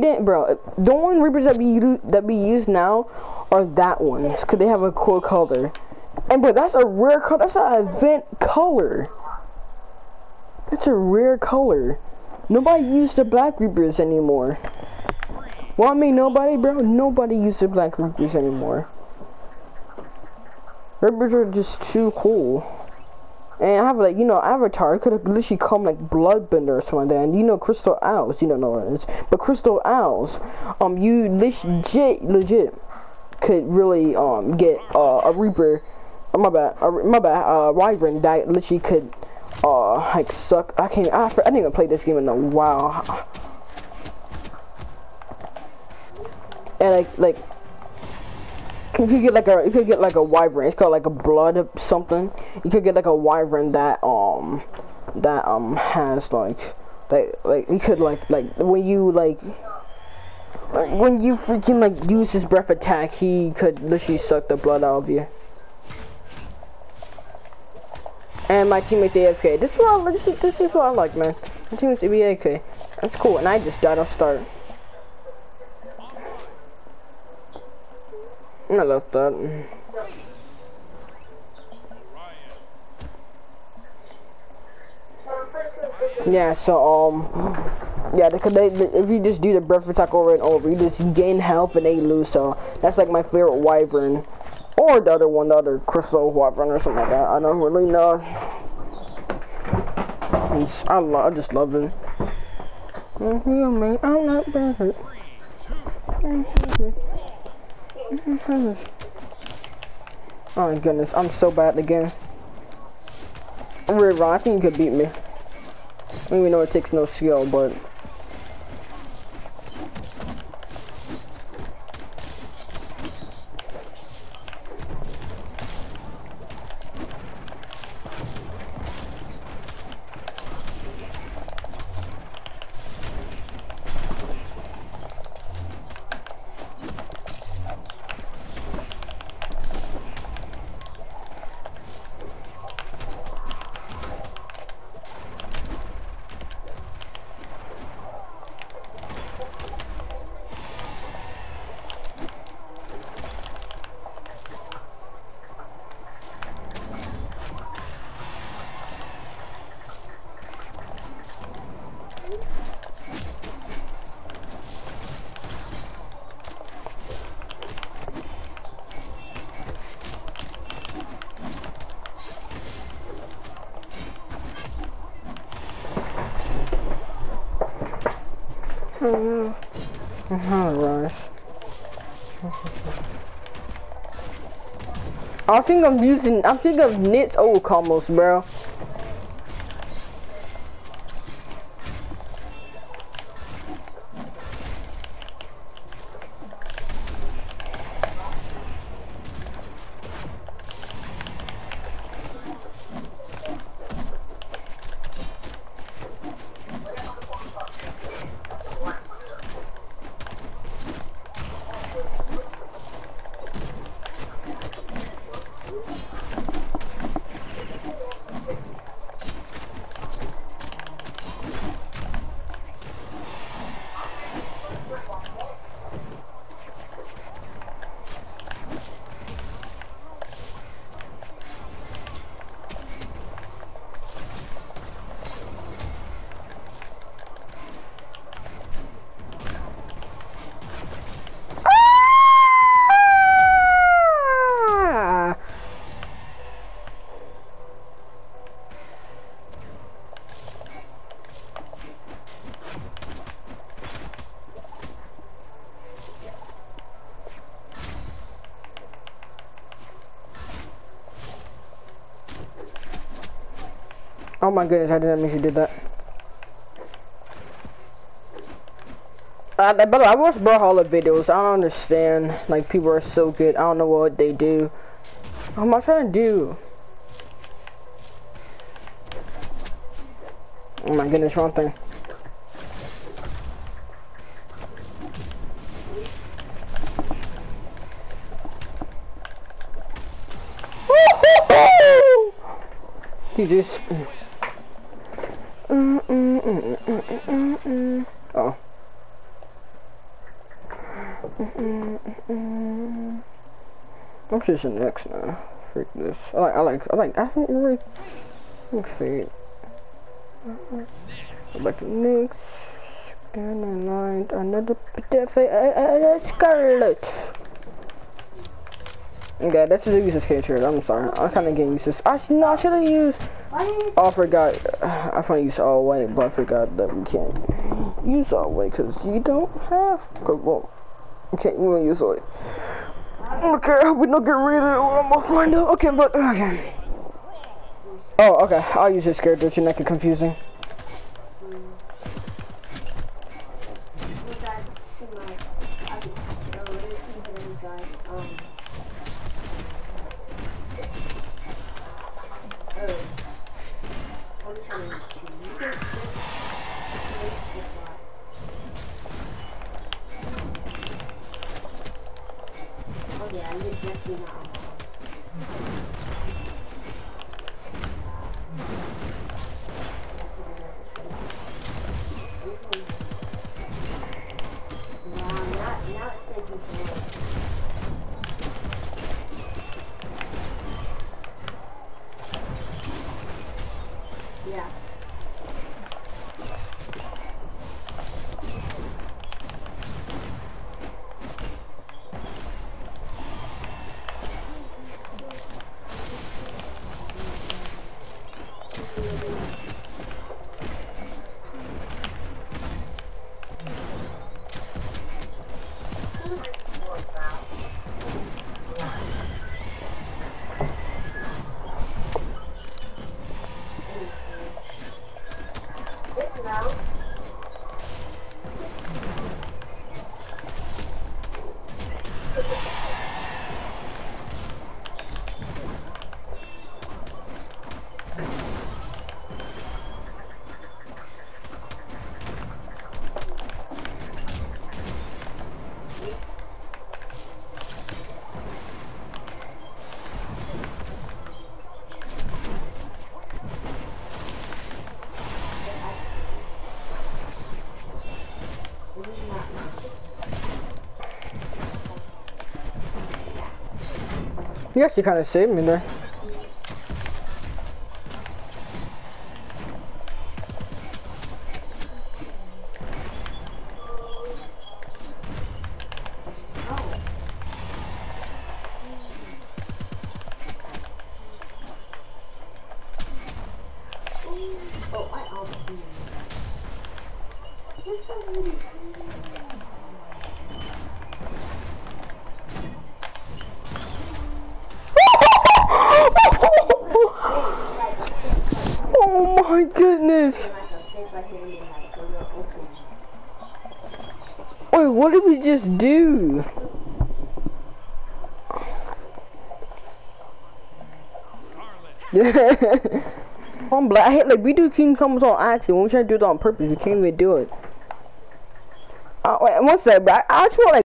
didn't, bro. The only Reapers that be that be used now are that ones, cause they have a cool color. And bro, that's a rare color. That's an event color. That's a rare color. Nobody uses the Black Reapers anymore. Well, I mean, nobody, bro. Nobody uses the Black Reapers anymore. Reapers are just too cool. And I have like, you know, Avatar could have literally come like Bloodbender or something like that. And you know, Crystal Owls, you don't know what it is. But Crystal Owls, um, you legit, legit could really, um, get, uh, a Reaper, oh, my bad, uh, my bad, uh, Wyvern that literally could, uh, like suck, I can't, I, I didn't even play this game in a while. And like, like, you could get like a you could get like a wyvern. It's called like a blood something. You could get like a wyvern that um that um has like like like you could like like when you like when you freaking like use his breath attack, he could literally suck the blood out of you. And my teammates AFK. This is what I, this is this is what I like, man. My teammates AFK. That's cool. And I just died off start. I love that. Yeah, so, um, yeah, because they, they, if you just do the breath attack over and over, you just gain health and they lose, so that's like my favorite wyvern. Or the other one, the other crystal wyvern or something like that. I don't really know. I, love, I just love it. Mm-hmm, I'm not perfect. Oh my goodness, I'm so bad at the game. River, I think you could beat me. I don't know it takes no skill, but No. rush. I think I'm using, I think of Nix's old combos, bro. Oh my goodness, I didn't mean she did that. Uh, way, I watch Brawlhalla videos. I don't understand. Like, people are so good. I don't know what they do. What am I trying to do? Oh my goodness, wrong thing. He just... Oh. I'm just an X now. Freak this. I like, I like, I like, I think really, let's see. To Nix. And I lined another uh, Scarlet. Okay, that's just use this character. I'm sorry. I'm kind of getting used to this. I should, no, I should have used. Oh, I forgot. I finally used all white, but I forgot that we can't use all white because you don't have. Cause, well, you can't even use all white. Okay, we don't get rid of it. I'm gonna find out. Okay, but okay. Oh, okay. I'll use this character to make it confusing. You actually kind of saved me there. What did we just do? I'm black. I hate like we do King Comes on accident. When we try to do it on purpose, we can't even do it. Uh, wait, one second, I, I feel like.